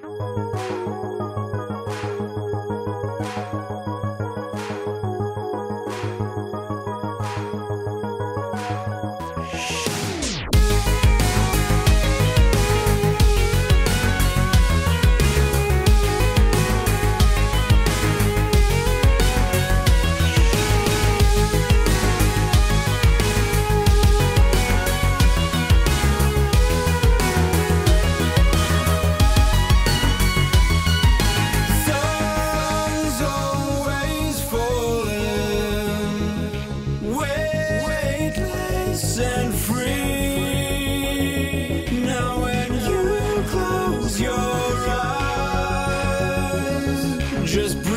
Sun's and free. Now when you close your eyes, just.